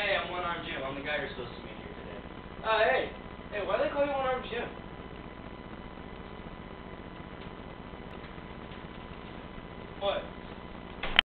Hey, I'm One Arm Jim. I'm the guy you're supposed to meet here today. Uh, hey. Hey, why do they call you One Arm Jim? What?